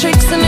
tricks and